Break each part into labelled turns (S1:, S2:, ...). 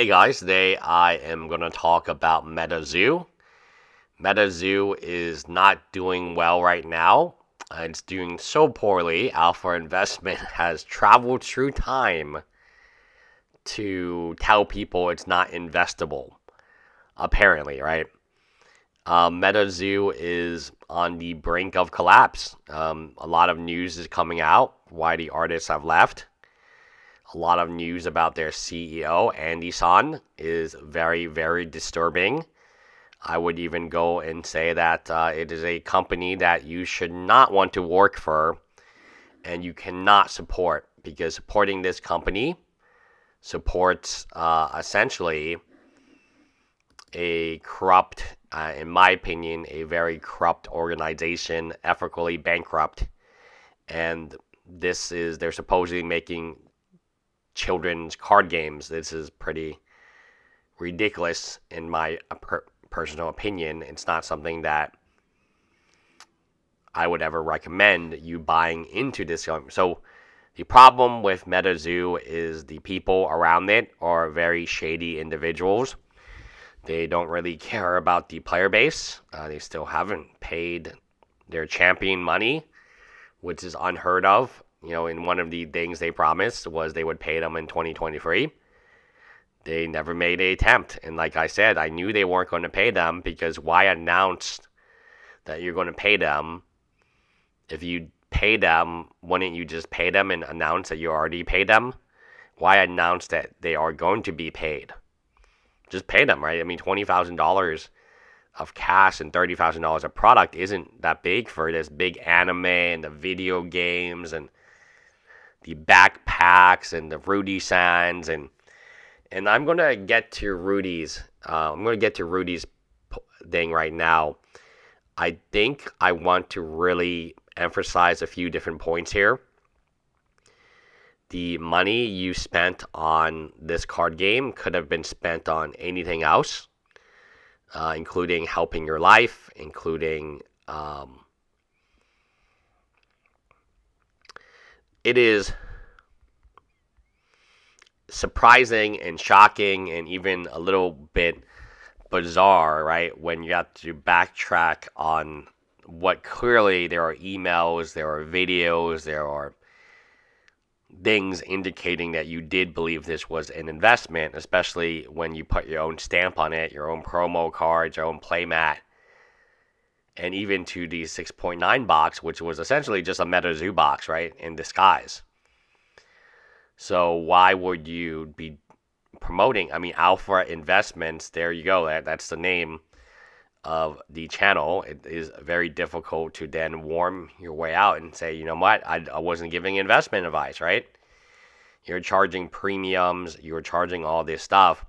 S1: Hey guys, today I am going to talk about MetaZoo. MetaZoo is not doing well right now. It's doing so poorly. Alpha Investment has traveled through time to tell people it's not investable. Apparently, right? Um, MetaZoo is on the brink of collapse. Um, a lot of news is coming out why the artists have left a lot of news about their CEO, Andy Son, is very, very disturbing. I would even go and say that uh, it is a company that you should not want to work for and you cannot support because supporting this company supports uh, essentially a corrupt, uh, in my opinion, a very corrupt organization, ethically bankrupt. And this is, they're supposedly making children's card games. This is pretty ridiculous in my uh, per- personal opinion. It's not something that I would ever recommend you buying into this. So the problem with MetaZoo is the people around it are very shady individuals. They don't really care about the player base. Uh, they still haven't paid their champion money, which is unheard of you know, in one of the things they promised was they would pay them in 2023. They never made a attempt. And like I said, I knew they weren't going to pay them because why announce that you're going to pay them? If you pay them, wouldn't you just pay them and announce that you already paid them? Why announce that they are going to be paid? Just pay them, right? I mean, $20,000 of cash and $30,000 of product isn't that big for this big anime and the video games and the backpacks and the Rudy signs and and I'm gonna get to Rudy's. Uh, I'm gonna get to Rudy's thing right now. I think I want to really emphasize a few different points here. The money you spent on this card game could have been spent on anything else, uh, including helping your life, including um, it is surprising and shocking and even a little bit bizarre, right? When you have to backtrack on what clearly there are emails, there are videos, there are things indicating that you did believe this was an investment, especially when you put your own stamp on it, your own promo cards, your own playmat and even to the 6.9 box, which was essentially just a MetaZoo box, right, in disguise. So why would you be promoting? I mean, Alpha Investments. There you go. That, that's the name of the channel. It is very difficult to then warm your way out and say, you know what, I, I wasn't giving investment advice, right? You're charging premiums. You're charging all this stuff.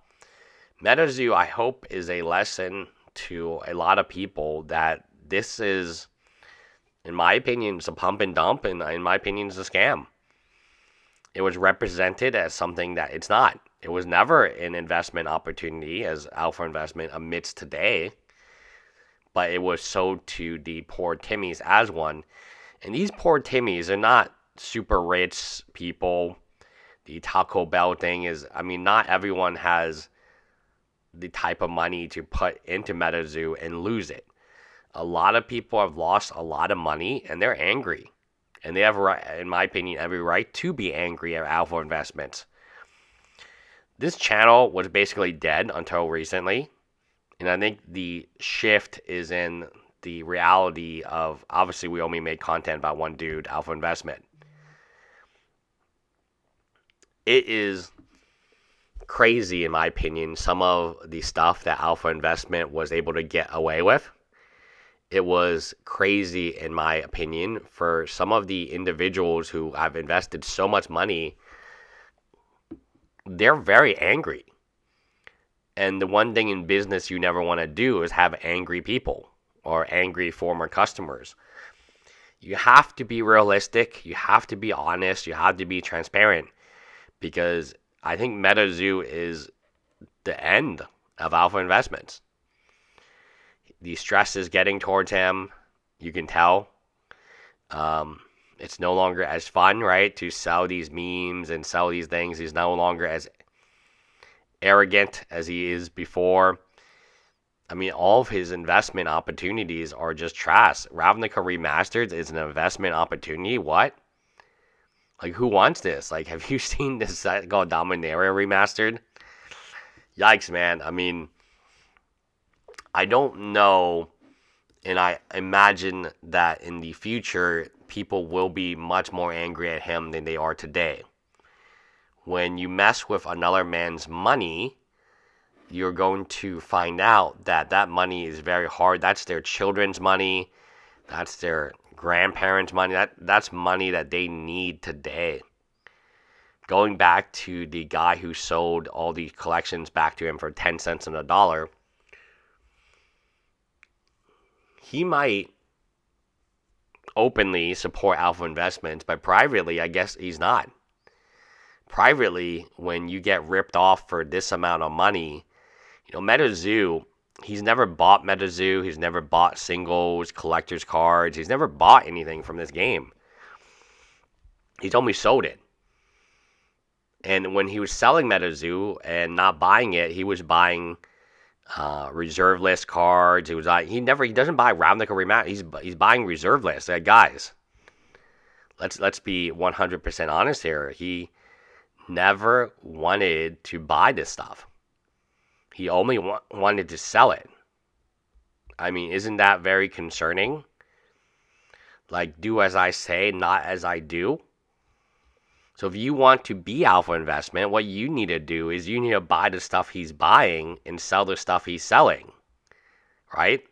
S1: MetaZoo, I hope, is a lesson to a lot of people that this is, in my opinion, it's a pump and dump, and in my opinion, it's a scam. It was represented as something that it's not. It was never an investment opportunity as Alpha Investment admits today, but it was sold to the poor Timmies as one. And these poor Timmies are not super rich people. The Taco Bell thing is, I mean, not everyone has the type of money to put into MetaZoo and lose it a lot of people have lost a lot of money and they're angry. And they have, in my opinion, every right to be angry at Alpha Investments. This channel was basically dead until recently. And I think the shift is in the reality of obviously we only made content about one dude, Alpha Investment. It is crazy, in my opinion, some of the stuff that Alpha Investment was able to get away with it was crazy, in my opinion, for some of the individuals who have invested so much money. They're very angry. And the one thing in business you never want to do is have angry people or angry former customers. You have to be realistic, you have to be honest, you have to be transparent because I think MetaZoo is the end of alpha investments the stress is getting towards him. You can tell. Um, it's no longer as fun, right, to sell these memes and sell these things. He's no longer as arrogant as he is before. I mean, all of his investment opportunities are just trash. Ravnica Remastered is an investment opportunity. What? Like, who wants this? Like, have you seen this set called Dominaria Remastered? Yikes, man. I mean, I don't know. And I imagine that in the future, people will be much more angry at him than they are today. When you mess with another man's money, you're going to find out that that money is very hard. That's their children's money. That's their grandparents' money. That that's money that they need today. Going back to the guy who sold all these collections back to him for 10 cents on a dollar, he might openly support alpha investments, but privately, I guess he's not. Privately, when you get ripped off for this amount of money, you know, MetaZoo, he's never bought MetaZoo. He's never bought singles, collector's cards. He's never bought anything from this game. He's only sold it. And when he was selling MetaZoo and not buying it, he was buying uh, reserve list cards. He was like, he never he doesn't buy Ravnica Remat. He's he's buying reserve lists. Like, guys, let's let's be 100% honest here. He never wanted to buy this stuff. He only wa- wanted to sell it. I mean, isn't that very concerning? Like, do as I say, not as I do. So, if you want to be alpha investment, what you need to do is you need to buy the stuff he's buying and sell the stuff he's selling. Right?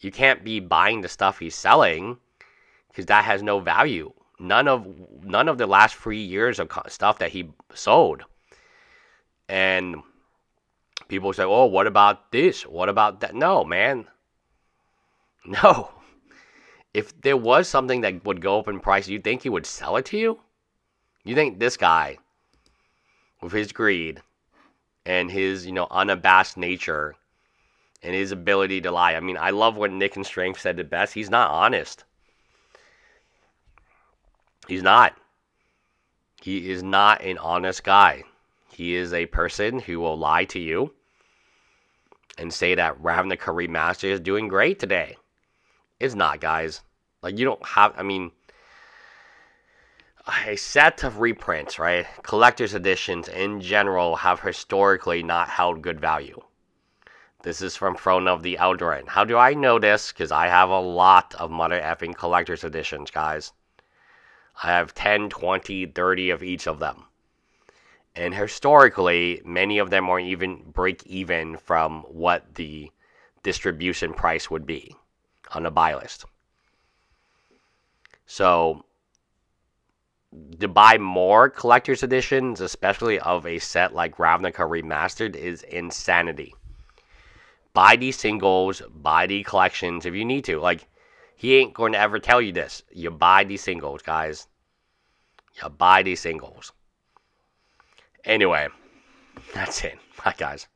S1: You can't be buying the stuff he's selling because that has no value. None of none of the last three years of stuff that he sold, and people say, "Oh, what about this? What about that?" No, man. No. If there was something that would go up in price, you think he would sell it to you? You think this guy, with his greed and his, you know, unabashed nature and his ability to lie. I mean, I love what Nick and Strength said the best. He's not honest. He's not. He is not an honest guy. He is a person who will lie to you and say that Ravnica Remaster is doing great today. It's not, guys. Like, you don't have, I mean, a set of reprints, right? Collector's editions in general have historically not held good value. This is from Throne of the Eldraine. How do I know this? Because I have a lot of mother effing collector's editions, guys. I have 10, 20, 30 of each of them. And historically, many of them are even break even from what the distribution price would be on the buy list. So, to buy more collector's editions, especially of a set like Ravnica Remastered, is insanity. Buy these singles, buy the collections if you need to. Like, he ain't going to ever tell you this. You buy these singles, guys. You buy these singles. Anyway, that's it. Bye, guys.